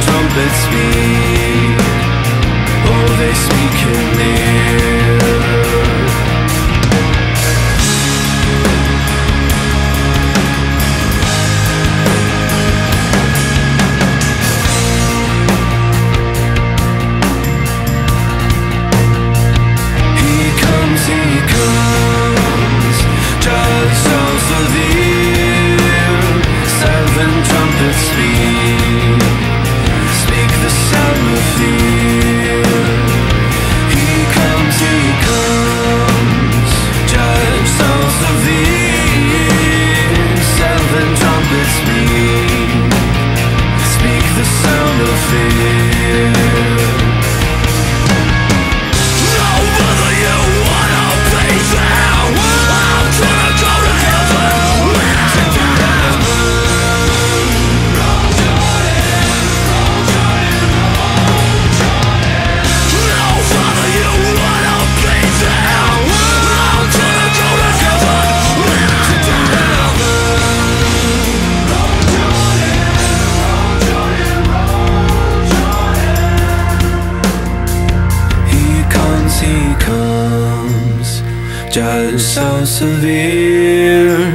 trumpets speak, oh, they speak in judge so severe.